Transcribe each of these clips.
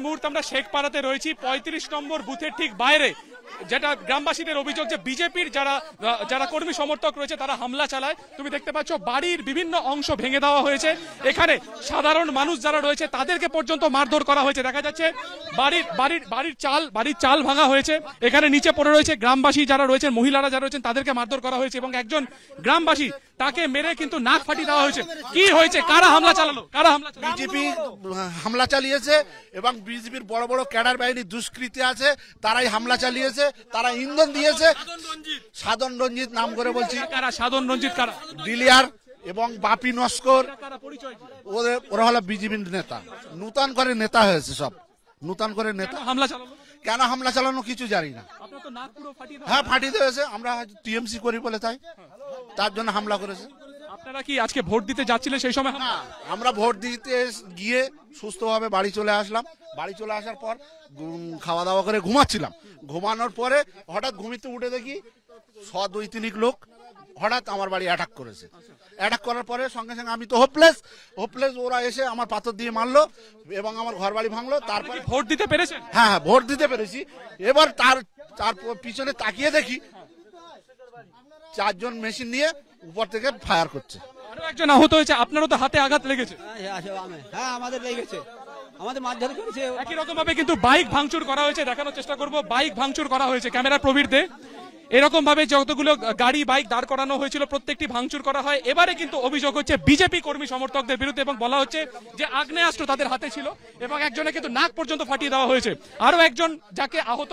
এই মুহূর্তে আমরা শেখপাড়াতে রয়েছি, পঁয়ত্রিশ নম্বর বুথের ঠিক বাইরে, যেটা গ্রামবাসীদের অভিযোগ যে বিজেপির যারা যারা কর্মী সমর্থক রয়েছে, তারা হামলা চালায়। তুমি দেখতে পাচ্ছ, বাড়ির বিভিন্ন অংশ ভেঙে দেওয়া হয়েছে। এখানে সাধারণ মানুষ যারা রয়েছে, তাদেরকে পর্যন্ত মারধর করা হয়েছে। দেখা যাচ্ছে, বাড়ির বাড়ির বাড়ির চাল বাড়ির চাল ভাঙা হয়েছে। এখানে নিচে পড়ে রয়েছে গ্রামবাসী যারা রয়েছেন, মহিলারা যারা রয়েছেন, তাদেরকে মারধর করা হয়েছে এবং একজন গ্রামবাসী তাকে মেরে কিন্তু নাক ফাটিয়ে দেওয়া হয়েছে। কি হয়েছে? কারা হামলা চালালো? কারা হামলা বিজেপি হামলা চালিয়েছে এবং বিজেপির বড় বড় ক্যাডার বাহিনী দুষ্কৃতী আছে তারাই হামলা চালিয়েছে তারা ইন্ধন দিয়েছে। সাধন রঞ্জিত নাম করে বলছি। সাধন রঞ্জিত কারা? ডিলিয়ার এবং বাপি নস্কর। ওরা হলো বিজেপির নেতা। নূতন করে নেতা হয়েছে সব। নূতন করে নেতা। হামলা চালালো? কেন হামলা চালানো কিছু জানি না। হ্যাঁ ফাটিয়ে দিয়েছে আমরা টিএমসি করি বলে তাই। তার জন্য হামলা করেছে। আপনারা কি আজকে ভোট দিতে যাচ্ছিলেন সেই সময়? না আমরা ভোট দিতে গিয়ে সুস্থভাবে বাড়ি চলে আসলাম। বাড়ি চলে আসার পর খাওয়া দাওয়া করে ঘুমাচ্ছিলাম। ঘুমানোর পরে হঠাৎ ঘুমিতে উঠে দেখি ছ দুই তিনিক লোক হঠাৎ আমার বাড়ি অ্যাটাক করেছে। অ্যাটাক করার পরে সঙ্গে সঙ্গে আমি তো হোপলেস হোপলেস ওরা এসে আমার পাথর দিয়ে মারলো এবং আমার ঘর বাড়ি ভাঙলো তারপরে ভোট দিতে পেরেছেন? হ্যাঁ হ্যাঁ ভোট দিতে পেরেছি। এবার তার তার পিছনে তাকিয়ে দেখি চারজন মেশিন নিয়ে উপর থেকে ফায়ার করছে। আরও একজন আহত হয়েছে আপনারও তো হাতে আঘাত লেগেছে। হ্যাঁ, আমি। হ্যাঁ আমাদের লেগেছে। আমাদের মারধর করেছে। একই রকম ভাবে কিন্তু বাইক ভাঙচুর করা হয়েছে দেখানোর চেষ্টা করব। বাইক ভাঙচুর করা হয়েছে ক্যামেরা প্রবীর দে। এরকম ভাবে যতগুলো গাড়ি বাইক দাঁড় করানো হয়েছিল প্রত্যেকটি ভাঙচুর করা হয়। এবারে কিন্তু অভিযোগ হচ্ছে বিজেপি কর্মী সমর্থকদের বিরুদ্ধে এবং বলা হচ্ছে যে আগ্নেয়াস্ত্র তাদের হাতে ছিল এবং একজনে কিন্তু নাক পর্যন্ত ফাটিয়ে দেওয়া হয়েছে। আরও একজন যাকে আহত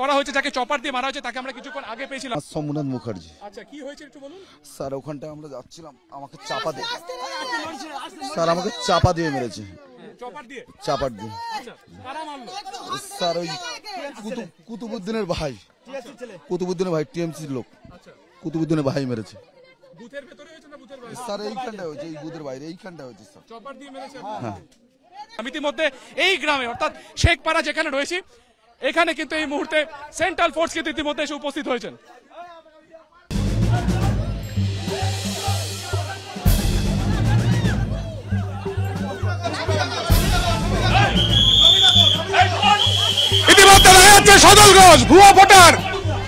করা হয়েছে যাকে চপার দিয়ে মারা হয়েছে তাকে আমরা কিছুক্ষণ আগে পেয়েছিলাম। সোমনাথ মুখার্জি। আচ্ছা কি হয়েছে একটু বলুন? স্যার ওখানটায় আমরা যাচ্ছিলাম আমাকে চাপা দিয়ে। স্যার আমাকে চাপা দিয়ে মেরেছে। চপার দিয়ে? চাপার দিয়ে। আচ্ছা স্যার ওই কুতুবুদ্দিনের ভাই। কুতুবুদ্দিনের ভাই টিএমসির লোক আচ্ছা কুতুবুদ্দিনের ভাই মেরেছে বুথের ভেতরে হয়েছে না বুথের বাইরে স্যার এইখানটায় হয়েছে এই বুধের বাইরে এইখানটায় হয়েছে স্যার চপার দিয়ে মেরেছে হ্যাঁ আমি ইতিমধ্যে এই গ্রামে অর্থাৎ শেখপাড়া যেখানে রয়েছি এখানে কিন্তু এই মুহূর্তে সেন্ট্রাল ফোর্স কিন্তু ইতিমধ্যে এসে উপস্থিত হয়েছেন ইতিমধ্যে দেখা যাচ্ছে সদলগঞ্জ ভুয়া ভোটার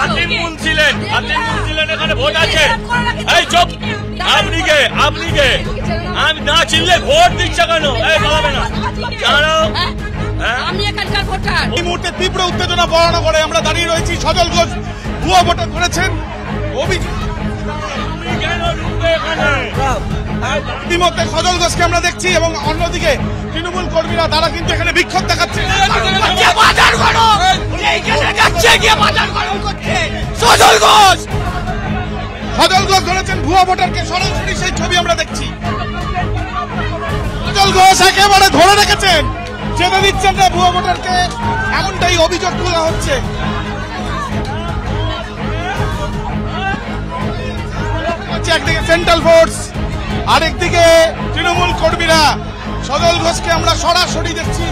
হাতিমুল ছিলেন হাতিমুল ছিলেন এখানে ভোট আছে। এই চুপ আপনি কে আপনি কে? আমি না চিনলে ভোট দিচ্ছে কেন? এই বলাবে না। দাঁড়াও। হ্যাঁ? আমি এখানকার ভোটার। এই মুহূর্তে তীব্র উত্তেজনা বর্ণনা করে আমরা দাঁড়িয়ে রয়েছি। সজলগঞ্জ ভুয়ো ভোটার এখানে? ইতিমধ্যে সজলগঞ্জকে আমরা দেখছি এবং অন্যদিকে তৃণমূল কর্মীরা তারা কিন্তু এখানে বিক্ষোভ দেখাচ্ছে। বাজার যাচ্ছে গিয়ে বাজার করো করছে। সজলগঞ্জ সজলগঞ্জ ধরেছেন ভুয়া ভোটারকে সরাসরি সেই ছবি আমরা দেখছি। সজলগঞ্জ একেবারে ধরে রেখেছেন চেপে দিচ্ছেন না ভুয়া ভোটারকে এমনটাই অভিযোগ তোলা হচ্ছে। একদিকে সেন্ট্রাল ফোর্স আরেকদিকে তৃণমূল কর্মীরা। সজল ঘোষকে আমরা সরাসরি দেখছি।